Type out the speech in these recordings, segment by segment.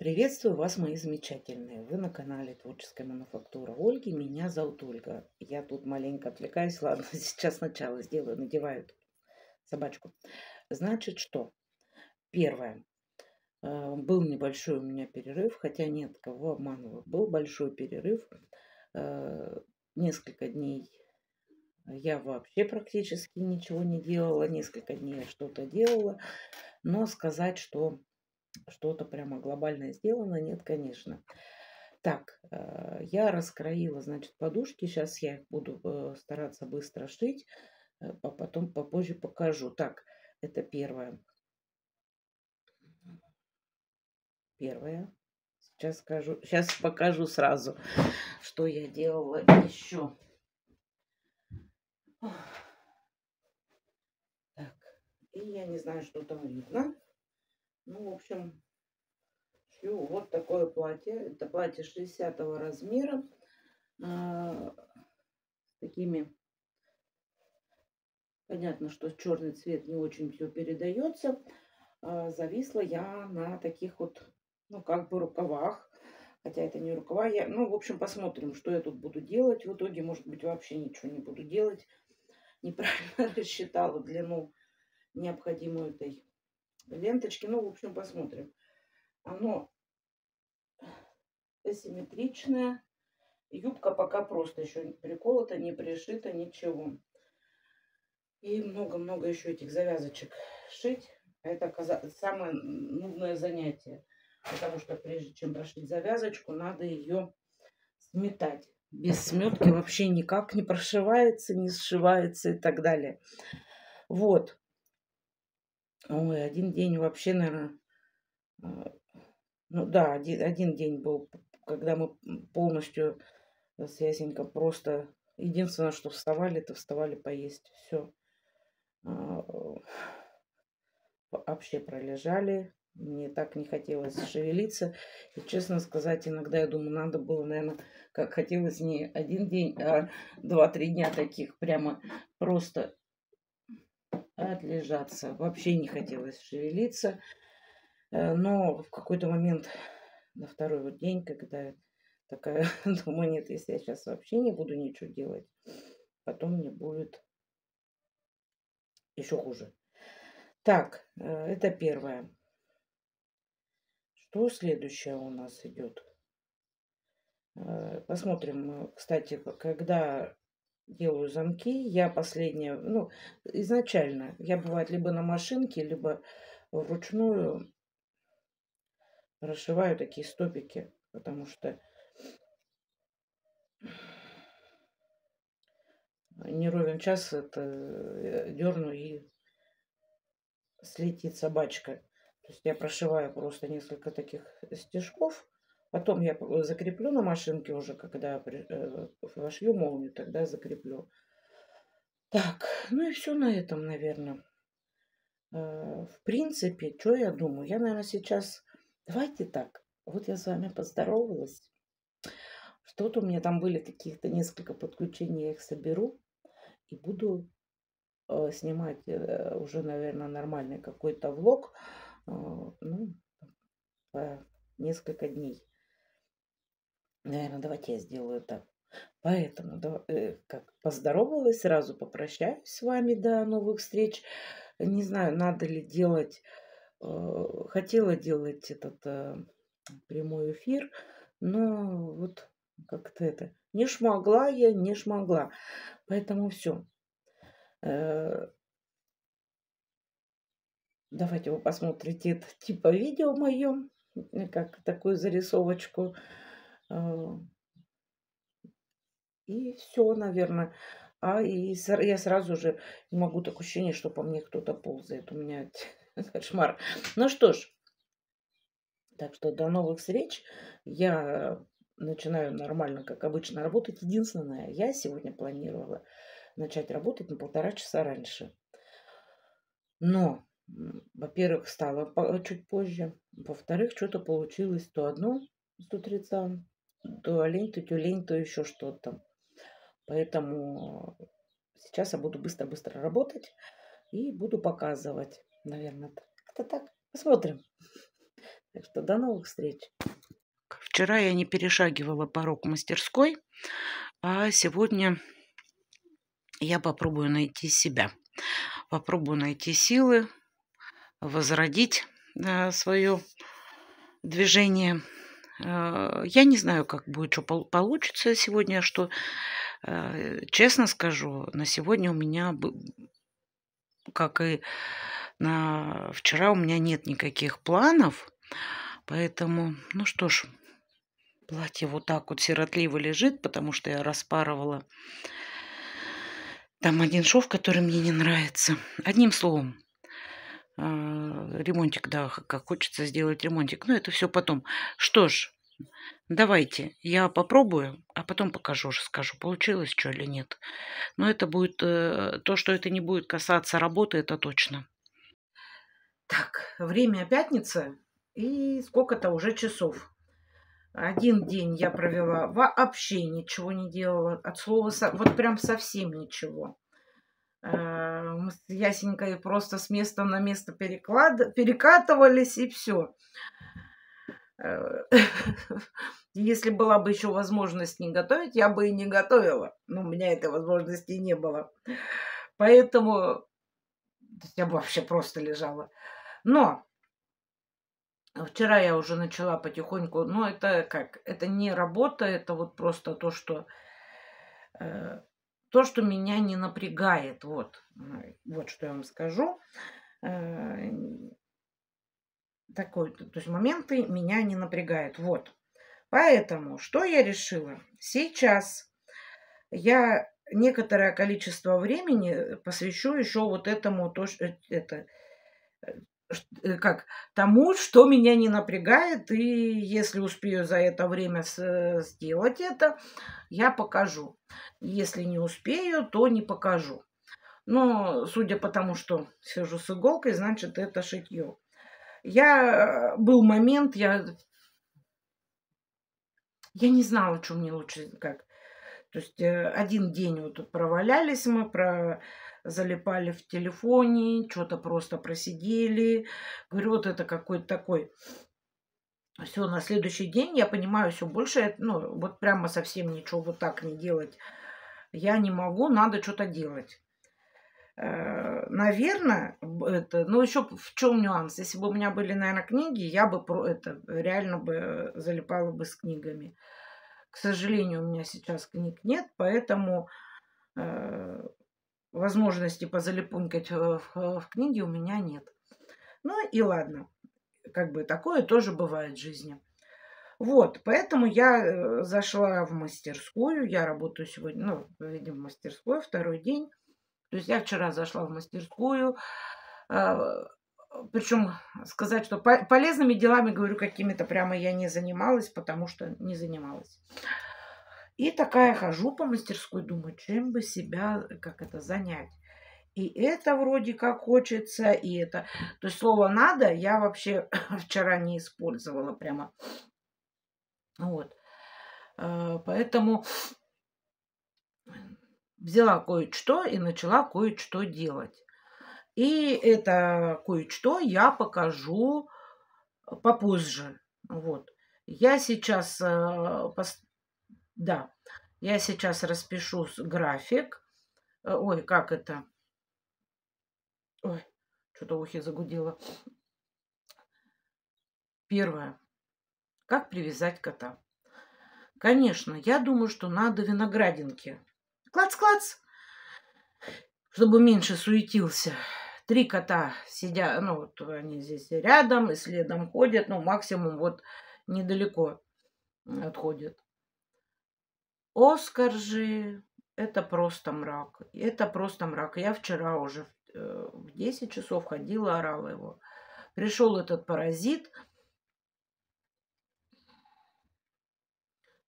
Приветствую вас, мои замечательные. Вы на канале Творческая мануфактура Ольги. Меня зовут Ольга. Я тут маленько отвлекаюсь. Ладно, сейчас сначала сделаю. Надеваю собачку. Значит, что? Первое. Э, был небольшой у меня перерыв, хотя нет, кого обманываю. Был большой перерыв. Э, несколько дней я вообще практически ничего не делала. Несколько дней я что-то делала. Но сказать, что что-то прямо глобальное сделано, нет, конечно. Так, э, я раскроила, значит, подушки. Сейчас я буду э, стараться быстро шить. А потом попозже покажу. Так, это первое. Первое. Сейчас скажу, сейчас покажу сразу, что я делала еще. Так, и я не знаю, что там видно. Ну, в общем, шью вот такое платье. Это платье 60 размера. А, с такими... Понятно, что черный цвет не очень все передается. А, зависла я на таких вот, ну, как бы рукавах. Хотя это не рукава. Я, ну, в общем, посмотрим, что я тут буду делать. В итоге, может быть, вообще ничего не буду делать. Неправильно рассчитала длину необходимую этой ленточки. Ну, в общем, посмотрим. Оно асимметричное. Юбка пока просто еще приколота, не пришита, ничего. И много-много еще этих завязочек шить. Это самое нудное занятие. Потому что прежде чем прошить завязочку, надо ее сметать. Без сметки вообще никак не прошивается, не сшивается и так далее. Вот. Ой, один день вообще, наверное, а, ну да, один, один день был, когда мы полностью с Ясенькой просто... Единственное, что вставали, то вставали поесть. Все. А, вообще пролежали. Мне так не хотелось шевелиться. И, честно сказать, иногда я думаю, надо было, наверное, как хотелось не один день, а два-три дня таких прямо просто отлежаться. Вообще не хотелось шевелиться. Э, но в какой-то момент, на второй вот день, когда такая, думаю, нет, если я сейчас вообще не буду ничего делать, потом мне будет еще хуже. Так, э, это первое. Что следующее у нас идет? Э, посмотрим, кстати, когда делаю замки. Я последняя, ну, изначально я бывает либо на машинке, либо вручную расшиваю такие стопики, потому что не ровен час это э, дерну и слетит собачка. То есть я прошиваю просто несколько таких стежков Потом я закреплю на машинке уже, когда э, вошью молнию, тогда закреплю. Так, ну и все на этом, наверное. Э, в принципе, что я думаю? Я, наверное, сейчас... Давайте так. Вот я с вами поздоровалась. Что-то у меня там были каких-то несколько подключений, я их соберу. И буду э, снимать уже, наверное, нормальный какой-то влог. Ну, несколько дней. Наверное, давайте я сделаю так. Поэтому да, э, как поздоровалась, сразу попрощаюсь с вами до новых встреч. Не знаю, надо ли делать, э, хотела делать этот э, прямой эфир, но вот как-то это не шмогла я, не шмогла. Поэтому все. Э, давайте вы посмотрите это типа видео моем, как такую зарисовочку. А, и все, наверное. А и я сразу же могу такое ощущение, что по мне кто-то ползает. У меня кошмар. Ну что ж, так что до новых встреч. Я начинаю нормально, как обычно, работать. Единственное, я сегодня планировала начать работать на полтора часа раньше. Но, во-первых, стало чуть позже. Во-вторых, что-то получилось то одно с утреца, то олень, то тюлень, то еще что-то. Поэтому сейчас я буду быстро-быстро работать и буду показывать, наверное, как-то так. Посмотрим. Так что до новых встреч. Вчера я не перешагивала порог мастерской, а сегодня я попробую найти себя. Попробую найти силы, возродить э, свое движение. Э, я не знаю, как будет, что получится сегодня, что, э, честно скажу, на сегодня у меня, как и на вчера, у меня нет никаких планов. Поэтому, ну что ж, платье вот так вот сиротливо лежит, потому что я распарывала там один шов, который мне не нравится. Одним словом, а, ремонтик, да, как хочется сделать ремонтик. Но это все потом. Что ж, давайте, я попробую, а потом покажу, скажу, получилось что или нет. Но это будет, э, то, что это не будет касаться работы, это точно. Так, время пятница, и сколько-то уже часов. Один день я провела вообще ничего не делала. От слова, вот прям совсем ничего. Э, мы с Ясенькой просто с места на место переклад... перекатывались и все. Э, если была бы еще возможность не готовить, я бы и не готовила. Но у меня этой возможности не было. Поэтому я бы вообще просто лежала. Но Вчера я уже начала потихоньку, но это как, это не работа, это вот просто то, что э, то, что меня не напрягает, вот, вот что я вам скажу. Э, такой, то есть моменты меня не напрягают, вот. Поэтому что я решила? Сейчас я некоторое количество времени посвящу еще вот этому, то, э, это Э, как тому, что меня не напрягает, и если успею за это время сделать это, я покажу. Если не успею, то не покажу. Но судя по тому, что сижу с иголкой, значит это шитье. Я был момент, я я не знала, что мне лучше как. То есть э, один день вот тут провалялись мы, про залипали в телефоне, что-то просто просидели. Говорю, вот это какой-то такой все, на следующий день я понимаю все больше, ну, вот прямо совсем ничего вот так не делать я не могу, надо что-то делать. Э, наверное, это, ну еще в чем нюанс? Если бы у меня были, наверное, книги, я бы про это реально бы залипала бы с книгами. К сожалению, у меня сейчас книг нет, поэтому э, возможности позалипунькать в, в книге у меня нет. Ну и ладно, как бы такое тоже бывает в жизни. Вот, поэтому я э, зашла в мастерскую, я работаю сегодня, ну, видим, в мастерской второй день. То есть я вчера зашла в мастерскую, а, причем сказать, что полезными делами, говорю, какими-то прямо я не занималась, потому что не занималась. И такая хожу по мастерской, думаю, чем бы себя, как это, занять. И это вроде как хочется, и это. То есть слово «надо» я вообще вчера не использовала прямо. Вот. А, поэтому взяла кое-что и начала кое-что делать. И это кое-что я покажу попозже. Вот. Я сейчас а, да, я сейчас распишу график. Э, ой, как это? Ой, что-то в ухе загудело. Первое. Как привязать кота? Конечно, я думаю, что надо виноградинки. Клац-клац! Чтобы меньше суетился. Три кота сидят, ну вот они здесь рядом и следом ходят, ну максимум вот недалеко отходят. Оскар же это просто мрак. Это просто мрак. Я вчера уже в 10 э, часов ходила, орала его. Пришел этот паразит.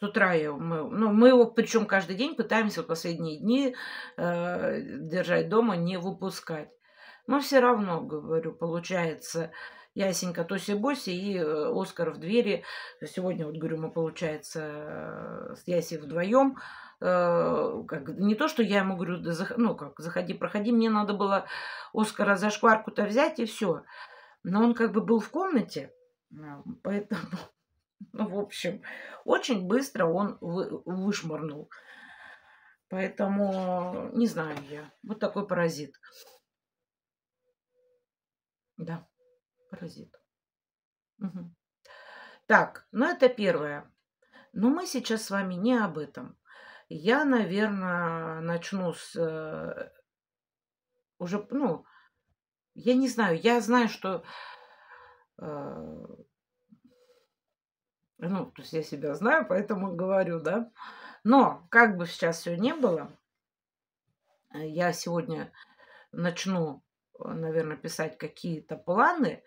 С утра я, мы, ну, мы его, причем каждый день пытаемся в последние дни э, держать дома, не выпускать. Но все равно, говорю, получается, Ясенька, Тося Боси и э, Оскар в двери. Сегодня, вот говорю, мы, получается, э, с Ясей вдвоем. Э, как, не то, что я ему говорю, да, ну, как, заходи, проходи, мне надо было Оскара за шкварку-то взять и все. Но он как бы был в комнате, Поэтому, ну, в общем, очень быстро он вы, вышмырнул. Поэтому не знаю я. Вот такой паразит. Да, паразит. Угу. Так, ну это первое. Но мы сейчас с вами не об этом. Я, наверное, начну с э, уже, ну, я не знаю, я знаю, что э, ну, то есть я себя знаю, поэтому говорю, да. Но, как бы сейчас все не было, я сегодня начну, наверное, писать какие-то планы,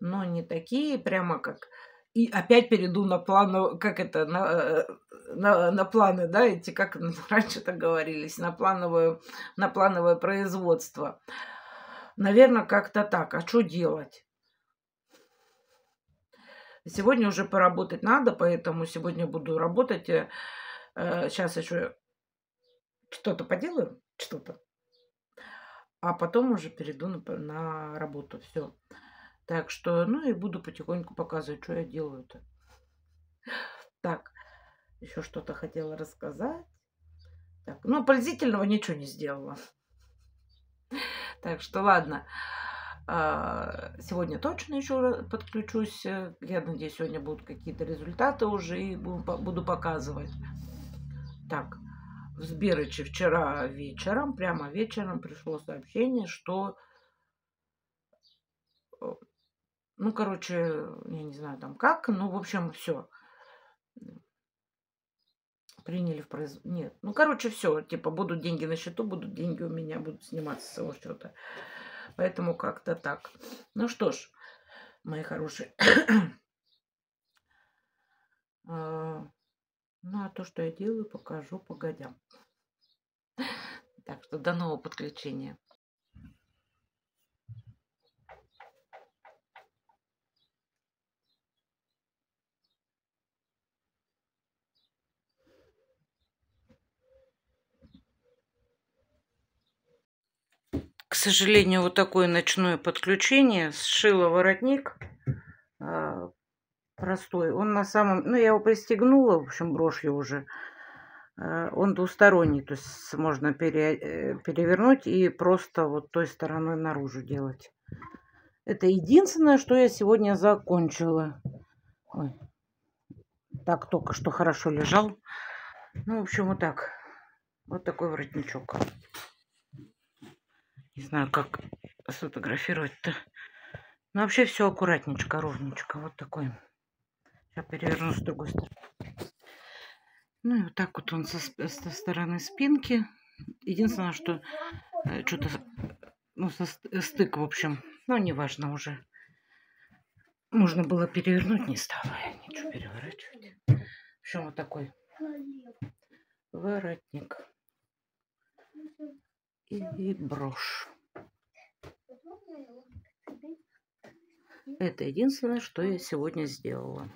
но не такие прямо как... И опять перейду на планы, как это, на, э, на, на планы, да, эти, как раньше так говорились, на плановое, на плановое производство. Наверное, как-то так. А что делать? Сегодня уже поработать надо, поэтому сегодня буду работать. Сейчас э, еще что-то поделаю, что-то. А потом уже перейду на, на работу. Все. Так что, ну и буду потихоньку показывать, что я делаю-то. Так, еще что-то хотела рассказать. Так, ну, пользительного ничего не сделала. Так что ладно. А, сегодня точно еще подключусь. Я надеюсь, сегодня будут какие-то результаты уже и буду показывать. Так, в Сберыче вчера вечером, прямо вечером пришло сообщение, что э, ну, короче, я не знаю там как, ну, в общем, все. Приняли в производство. Нет, ну, короче, все. Типа, будут деньги на счету, будут деньги у меня, будут сниматься с его счета. Поэтому как-то так. Ну что ж, мои хорошие. Ну, а то, что я делаю, покажу погодя. Так что до нового подключения. сожалению, вот такое ночное подключение. Сшила воротник а, простой. Он на самом... Ну, я его пристегнула, в общем, брошью уже. А, он двусторонний, то есть можно пере... Э, перевернуть и просто вот той стороной наружу делать. Это единственное, что я сегодня закончила. Ой. Так только что хорошо лежал. Ну, в общем, вот так. Вот такой воротничок. Не знаю, как сфотографировать-то. Ну, вообще все аккуратненько, ровненько. Вот такой. Сейчас переверну с другой стороны. Ну, и вот так вот он со, со стороны спинки. Единственное, что э, что-то, ну, со, стык, в общем. Ну, неважно уже. Можно было перевернуть, не стало я ничего переворачивать. В общем, вот такой воротник и брошь. Это единственное, что я сегодня сделала.